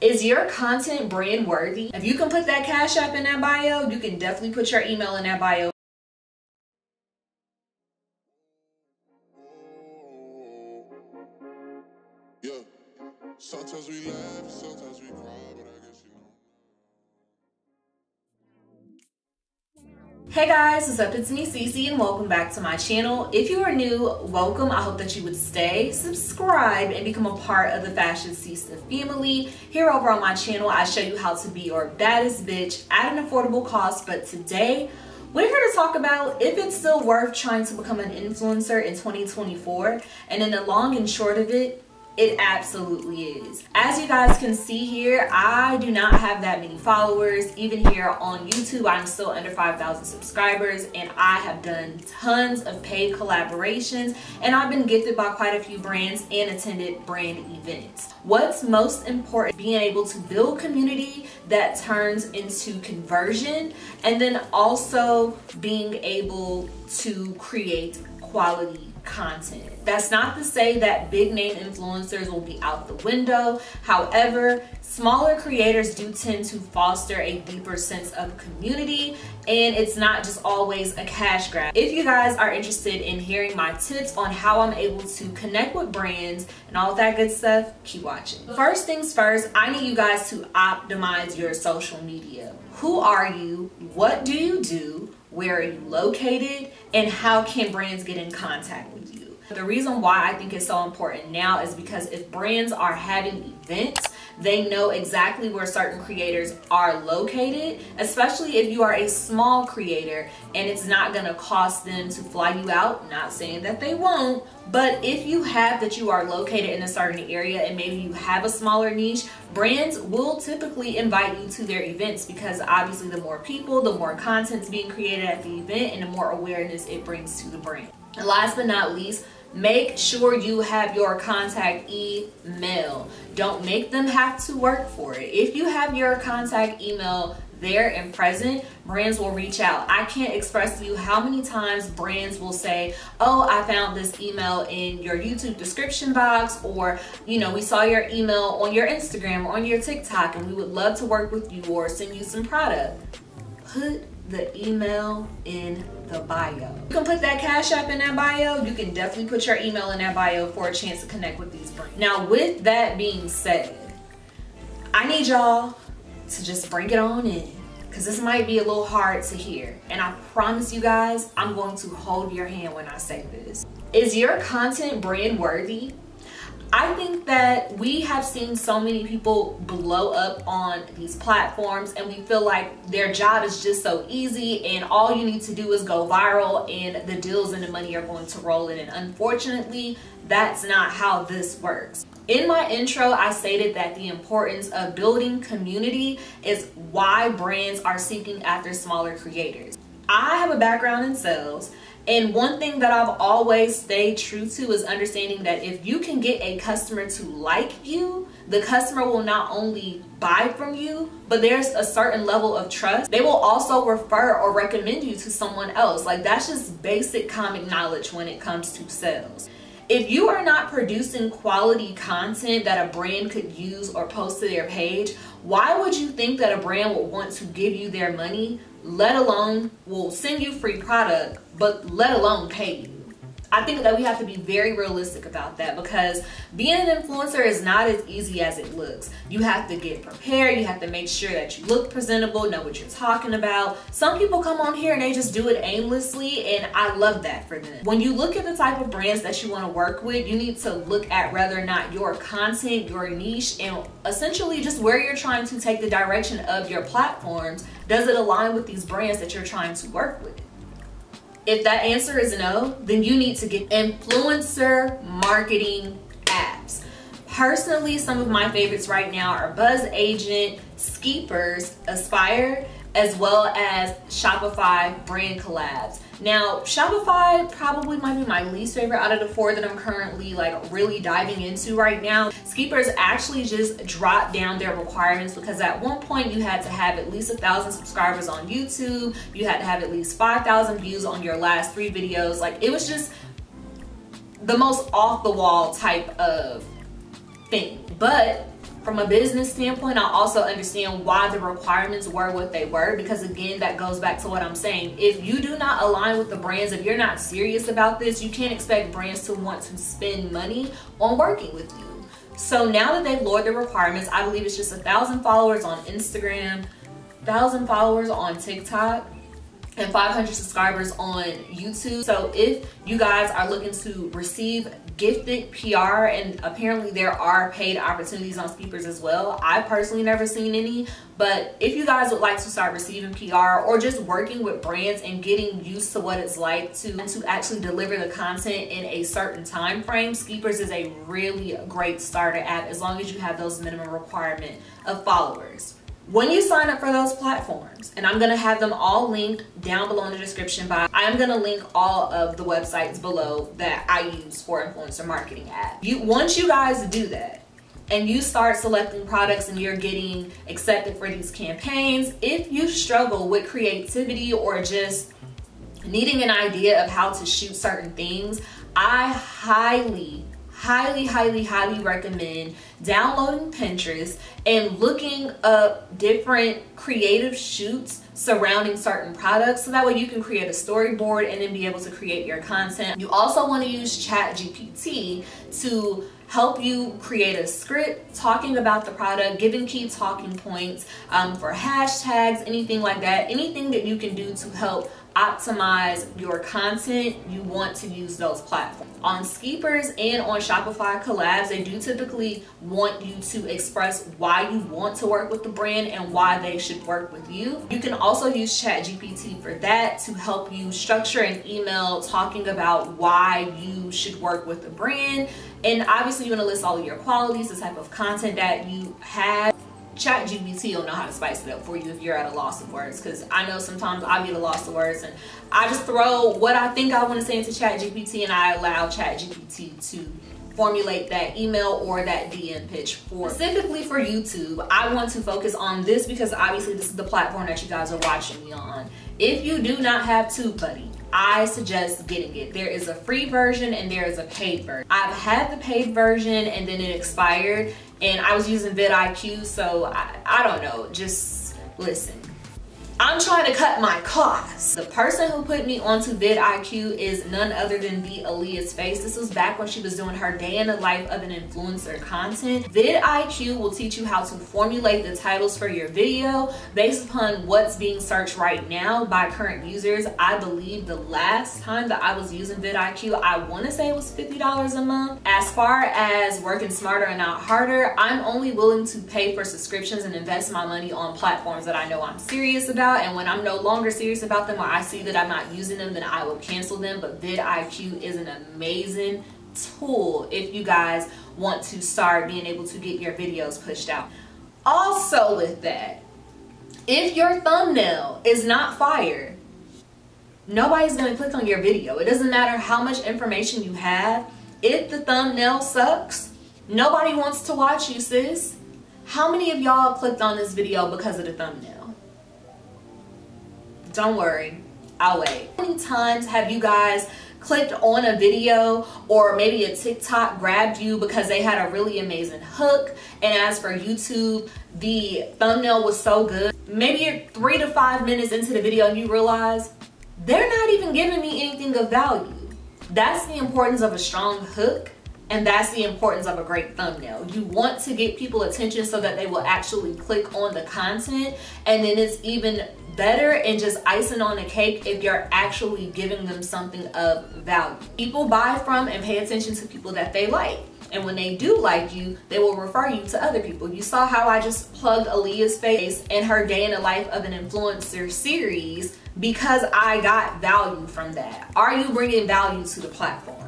Is your content brand worthy? If you can put that cash app in that bio, you can definitely put your email in that bio. Hey guys, what's up? It's me, Cece, and welcome back to my channel. If you are new, welcome. I hope that you would stay, subscribe, and become a part of the Fashion Ceesta family. Here over on my channel, I show you how to be your baddest bitch at an affordable cost, but today, we're here to talk about if it's still worth trying to become an influencer in 2024. And in the long and short of it, it absolutely is. As you guys can see here, I do not have that many followers. Even here on YouTube, I'm still under 5,000 subscribers and I have done tons of paid collaborations and I've been gifted by quite a few brands and attended brand events. What's most important, being able to build community that turns into conversion and then also being able to create quality content. That's not to say that big name influencers will be out the window. However, smaller creators do tend to foster a deeper sense of community and it's not just always a cash grab. If you guys are interested in hearing my tips on how I'm able to connect with brands and all that good stuff, keep watching. First things first, I need you guys to optimize your social media. Who are you? What do you do? Where are you located? And how can brands get in contact with you? The reason why I think it's so important now is because if brands are having events, they know exactly where certain creators are located, especially if you are a small creator and it's not gonna cost them to fly you out. Not saying that they won't, but if you have that you are located in a certain area and maybe you have a smaller niche, brands will typically invite you to their events because obviously the more people, the more content's being created at the event and the more awareness it brings to the brand. And last but not least, make sure you have your contact email. Don't make them have to work for it. If you have your contact email there and present, brands will reach out. I can't express to you how many times brands will say, oh, I found this email in your YouTube description box, or, you know, we saw your email on your Instagram or on your TikTok, and we would love to work with you or send you some product. Put the email in the bio. You can put that Cash App in that bio. You can definitely put your email in that bio for a chance to connect with these brands. Now, with that being said, I need y'all to just bring it on in because this might be a little hard to hear. And I promise you guys, I'm going to hold your hand when I say this. Is your content brand worthy? I think that we have seen so many people blow up on these platforms and we feel like their job is just so easy and all you need to do is go viral and the deals and the money are going to roll in. And unfortunately, that's not how this works. In my intro, I stated that the importance of building community is why brands are seeking after smaller creators. I have a background in sales and one thing that I've always stayed true to is understanding that if you can get a customer to like you, the customer will not only buy from you, but there's a certain level of trust. They will also refer or recommend you to someone else. Like that's just basic common knowledge when it comes to sales. If you are not producing quality content that a brand could use or post to their page, why would you think that a brand would want to give you their money, let alone will send you free product, but let alone pay you? I think that we have to be very realistic about that because being an influencer is not as easy as it looks. You have to get prepared, you have to make sure that you look presentable, know what you're talking about. Some people come on here and they just do it aimlessly and I love that for them. When you look at the type of brands that you want to work with, you need to look at whether or not your content, your niche, and essentially just where you're trying to take the direction of your platforms, does it align with these brands that you're trying to work with? If that answer is no, then you need to get influencer marketing apps. Personally, some of my favorites right now are BzzAgent, Skeepers, Aspire, as well as Shopify brand collabs. Now, Shopify probably might be my least favorite out of the four that I'm currently like really diving into right now. Skeepers actually just dropped down their requirements because at one point you had to have at least a thousand subscribers on YouTube. You had to have at least 5,000 views on your last three videos. Like it was just the most off the wall type of thing. But from a business standpoint, I also understand why the requirements were what they were because again, that goes back to what I'm saying. If you do not align with the brands, if you're not serious about this, you can't expect brands to want to spend money on working with you. So now that they've lowered the requirements, I believe it's just a thousand followers on Instagram, thousand followers on TikTok, and 500 subscribers on YouTube. So if you guys are looking to receive gifted PR and apparently there are paid opportunities on Skeepers as well. I've personally never seen any, but if you guys would like to start receiving PR or just working with brands and getting used to what it's like to, to actually deliver the content in a certain time frame, Skeepers is a really great starter app as long as you have those minimum requirement of followers when you sign up for those platforms and i'm to have them all linked down below in the description box i'm to link all of the websites below that i use for influencer marketing at. You once you guys do that and you start selecting products and you're getting accepted for these campaigns if you struggle with creativity or just needing an idea of how to shoot certain things i highly highly, highly, highly recommend downloading Pinterest and looking up different creative shoots surrounding certain products so that way you can create a storyboard and then be able to create your content. You also want to use ChatGPT to help you create a script talking about the product, giving key talking points um, for hashtags, anything like that, anything that you can do to help optimize your content, you want to use those platforms. On Skeepers and on Shopify collabs, they do typically want you to express why you want to work with the brand and why they should work with you. You can also use ChatGPT for that to help you structure an email talking about why you should work with the brand. And obviously you want to list all of your qualities, the type of content that you have chat GPT will know how to spice it up for you if you're at a loss of words because I know sometimes I get a loss of words and I just throw what I think I want to say into chat GPT and I allow chat GPT to formulate that email or that DM pitch for specifically for YouTube. I want to focus on this because obviously this is the platform that you guys are watching me on. If you do not have TubeBuddy, I suggest getting it. There is a free version and there is a paid version. I've had the paid version and then it expired and I was using vidIQ, so I, I don't know, just listen. I'm trying to cut my costs. The person who put me onto vidIQ is none other than the Aaliyah's Face. This was back when she was doing her day in the life of an influencer content. vidIQ will teach you how to formulate the titles for your video based upon what's being searched right now by current users. I believe the last time that I was using vidIQ, I want to say it was $50 a month. As far as working smarter and not harder, I'm only willing to pay for subscriptions and invest my money on platforms that I know I'm serious about and when I'm no longer serious about them or I see that I'm not using them then I will cancel them. But vidIQ is an amazing tool if you guys want to start being able to get your videos pushed out. Also with that if your thumbnail is not fire nobody's to click on your video. It doesn't matter how much information you have. If the thumbnail sucks nobody wants to watch you sis. How many of y'all clicked on this video because of the thumbnail don't worry, I'll wait. How many times have you guys clicked on a video or maybe a TikTok grabbed you because they had a really amazing hook and as for YouTube the thumbnail was so good maybe you're three to five minutes into the video and you realize they're not even giving me anything of value that's the importance of a strong hook and that's the importance of a great thumbnail. You want to get people attention so that they will actually click on the content and then it's even better and just icing on the cake if you're actually giving them something of value. People buy from and pay attention to people that they like. And when they do like you, they will refer you to other people. You saw how I just plugged Aaliyah's face in her day in the life of an influencer series because I got value from that. Are you bringing value to the platform?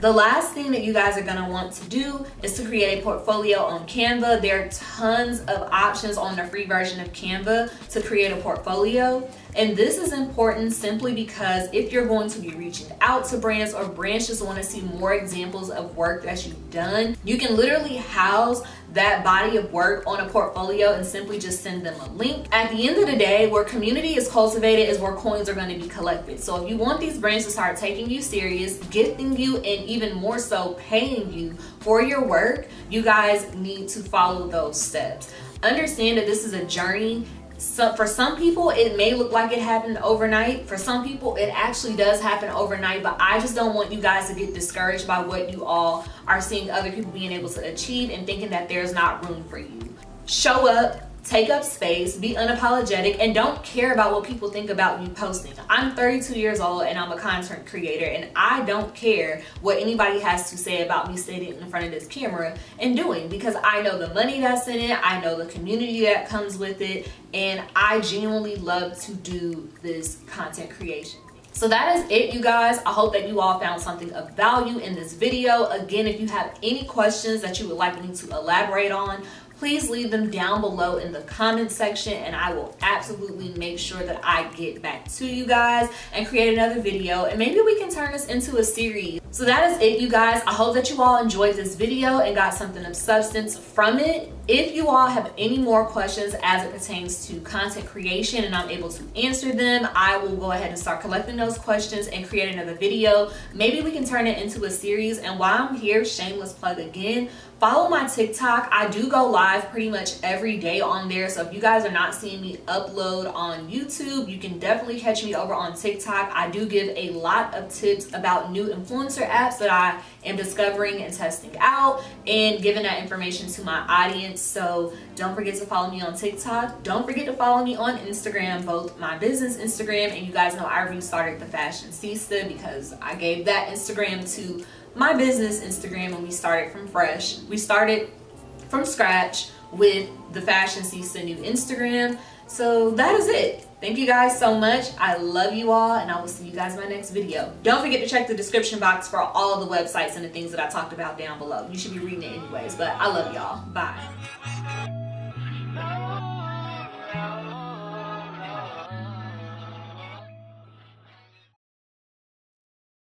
The last thing that you guys are gonna want to do is to create a portfolio on Canva. There are tons of options on the free version of Canva to create a portfolio. And this is important simply because if you're going to be reaching out to brands or brands just wanna see more examples of work that you've done, you can literally house that body of work on a portfolio and simply just send them a link. At the end of the day, where community is cultivated is where coins are going to be collected. So if you want these brands to start taking you serious, gifting you, and even more so paying you for your work, you guys need to follow those steps. Understand that this is a journey so for some people it may look like it happened overnight. For some people it actually does happen overnight but i just don't want you guys to get discouraged by what you all are seeing other people being able to achieve and thinking that there's not room for you. Show up take up space, be unapologetic, and don't care about what people think about you posting. I'm 32 years old and I'm a content creator, and I don't care what anybody has to say about me sitting in front of this camera and doing because I know the money that's in it, I know the community that comes with it, and I genuinely love to do this content creation. So that is it, you guys. I hope that you all found something of value in this video. Again, if you have any questions that you would like me to elaborate on, please leave them down below in the comment section and I will absolutely make sure that I get back to you guys and create another video and maybe we can turn this into a series. So that is it you guys. I hope that you all enjoyed this video and got something of substance from it. If you all have any more questions as it pertains to content creation and I'm able to answer them, I will go ahead and start collecting those questions and create another video. Maybe we can turn it into a series. And while I'm here, shameless plug again, follow my TikTok. I do go live pretty much every day on there. So if you guys are not seeing me upload on YouTube, you can definitely catch me over on TikTok. I do give a lot of tips about new influencer apps that I am discovering and testing out and giving that information to my audience. So don't forget to follow me on TikTok. Don't forget to follow me on Instagram, both my business Instagram and you guys know I restarted the Fashion Ceesta because I gave that Instagram to my business Instagram and we started from fresh. We started from scratch with the Fashion Ceesta new Instagram. So that is it. Thank you guys so much. I love you all and I will see you guys in my next video. Don't forget to check the description box for all the websites and the things that I talked about down below. You should be reading it anyways, but I love y'all. Bye.